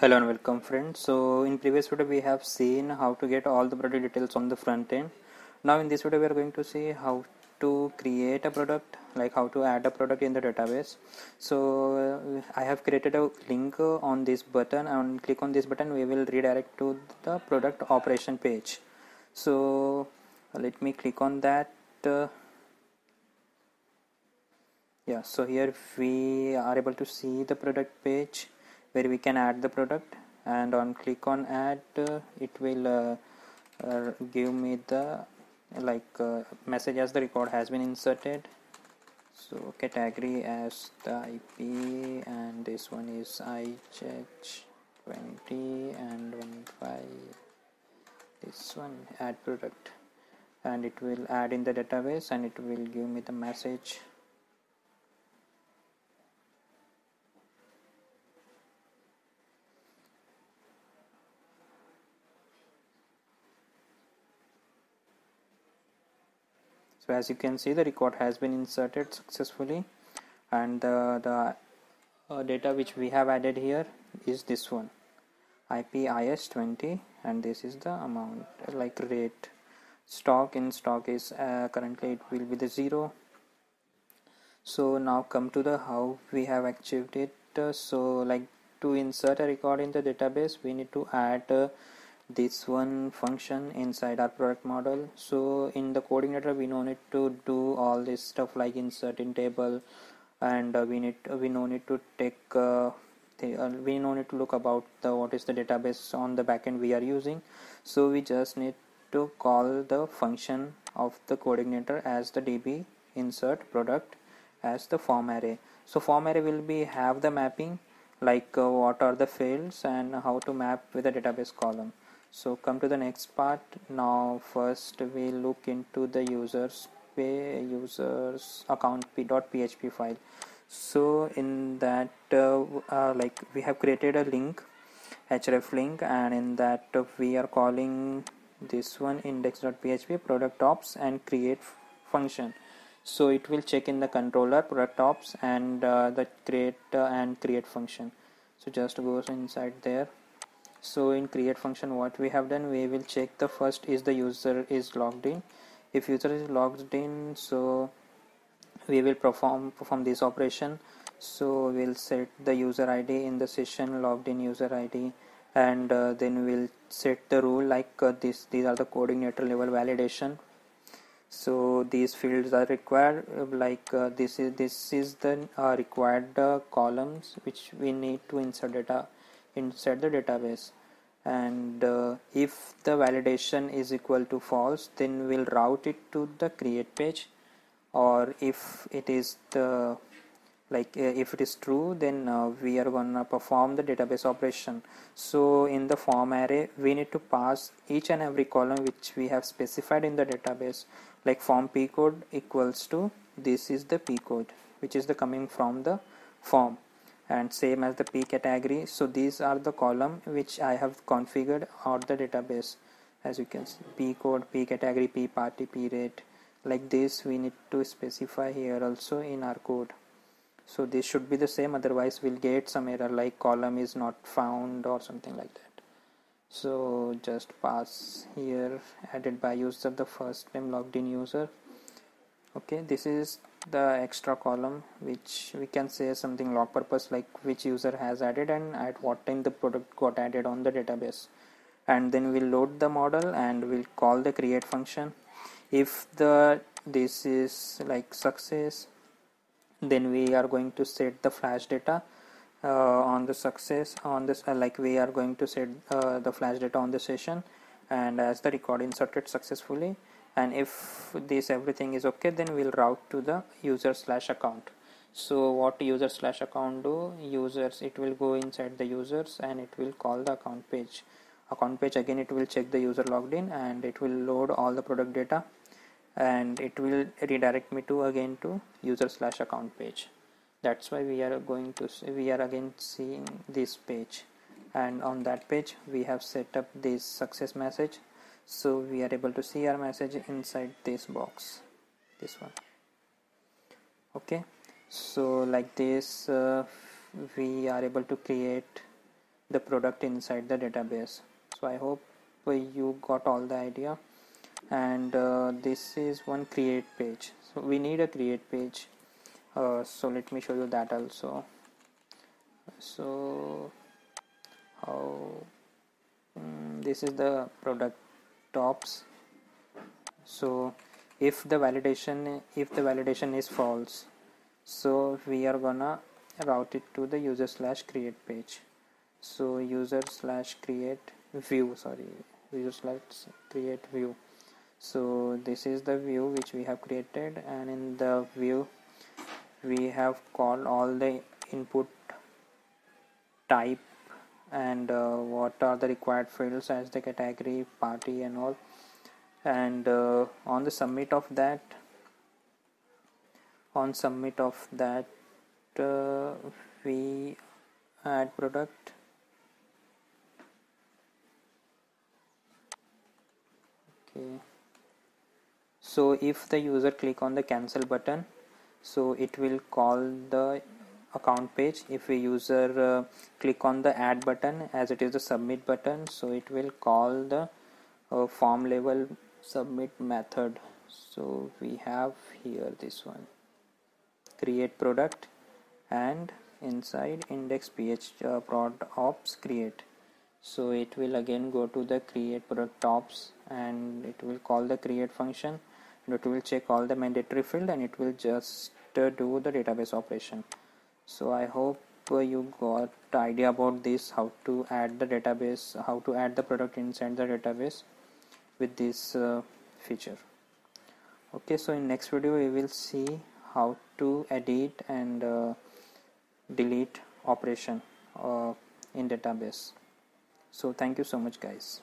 Hello and welcome friends. So in previous video we have seen how to get all the product details on the front end. Now in this video we are going to see how to create a product like how to add a product in the database. So uh, I have created a link on this button and click on this button we will redirect to the product operation page. So let me click on that. Yeah so here we are able to see the product page where we can add the product. And on click on add uh, it will uh, uh, give me the like uh, message as the record has been inserted. So category as the IP and this one is IH20 and 15 this one add product. And it will add in the database and it will give me the message so as you can see the record has been inserted successfully. And the, the uh, data which we have added here is this one. IPIS 20 and this is the amount like rate. Stock in stock is uh, currently it will be the zero. So now come to the how we have achieved it. Uh, so like to insert a record in the database we need to add uh, this one function inside our product model. So in the CodeIgniter we no need to do all this stuff like insert in table and uh, we need we no need to take uh, uh, we no need to look about the what is the database on the backend we are using. So we just need to call the function of the CodeIgniter as the db insert product as the form array. So form array will be have the mapping like uh, what are the fields and how to map with the database column so come to the next part. Now first we look into the users pay users account p.php file. So in that uh, uh, like we have created a link href link and in that uh, we are calling this one index.php product ops and create function. So it will check in the controller product ops and uh, the create uh, and create function. So just goes inside there so in create function what we have done we will check the first is the user is logged in. If user is logged in so we will perform perform this operation. So we'll set the user id in the session logged in user id and uh, then we'll set the rule like uh, this these are the CodeIgniter level validation. So these fields are required uh, like uh, this is this is the uh, required uh, columns which we need to insert data inside the database. And uh, if the validation is equal to false then we'll route it to the create page. Or if it is the like uh, if it is true then uh, we are gonna perform the database operation. So in the form array we need to pass each and every column which we have specified in the database. Like form p code equals to this is the p code which is the coming from the form and same as the p category. So these are the column which I have configured on the database. As you can see p code p category p party p rate. Like this we need to specify here also in our code. So this should be the same otherwise we'll get some error like column is not found or something like that. So just pass here added by user the first time logged in user. Okay this is the extra column which we can say something log purpose like which user has added and at what time the product got added on the database. And then we'll load the model and we'll call the create function. If the this is like success then we are going to set the flash data uh, on the success on this uh, like we are going to set uh, the flash data on the session. And as the record inserted successfully and if this everything is okay then we'll route to the user slash account. So what user slash account do? Users it will go inside the users and it will call the account page. Account page again it will check the user logged in and it will load all the product data and it will redirect me to again to user slash account page. That's why we are going to we are again seeing this page. And on that page we have set up this success message so we are able to see our message inside this box this one. Okay? So like this uh, we are able to create the product inside the database. So i hope you got all the idea. And uh, this is one create page. So we need a create page. Uh, so let me show you that also. So how um, this is the product tops. So if the validation if the validation is false so we are gonna route it to the user slash create page. So user slash create view sorry user slash create view. So this is the view which we have created and in the view we have called all the input type and uh, what are the required fields as the category party and all. And uh, on the submit of that on submit of that uh, we add product. Okay. So if the user click on the cancel button so it will call the account page. If a user uh, click on the add button as it is the submit button so it will call the uh, form level submit method. So we have here this one. Create product and inside index ph uh, prod ops create. So it will again go to the create product ops and it will call the create function and it will check all the mandatory field and it will just uh, do the database operation so i hope uh, you got idea about this how to add the database how to add the product inside the database with this uh, feature. Okay so in next video we will see how to edit and uh, delete operation uh, in database. So thank you so much guys